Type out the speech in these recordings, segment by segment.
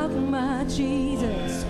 of my Jesus.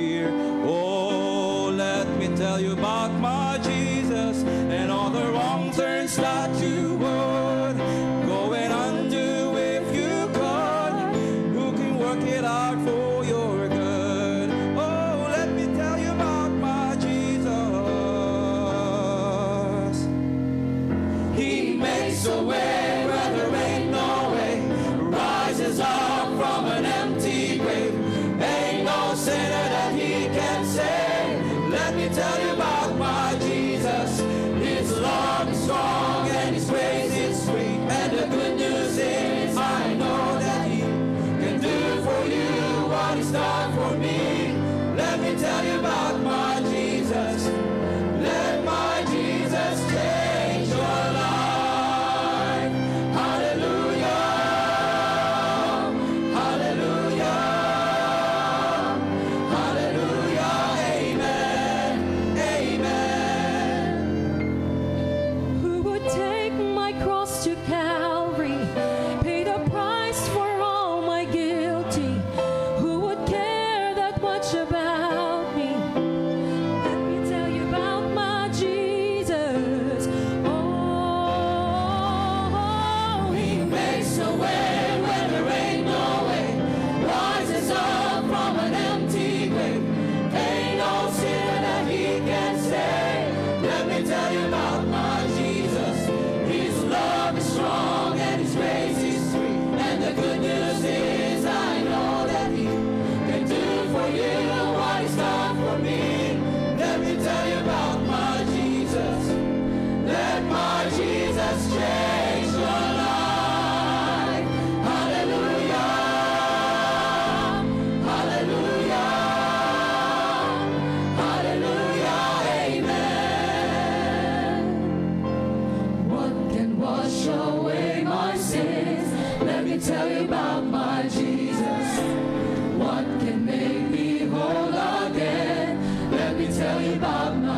tell you about my Jesus and all the wrong turns that you would go and undo if you could. Who can work it out for He's done for me. Let me tell you about my Jesus. tell you about my Jesus. What can make me whole again? Let me tell you about my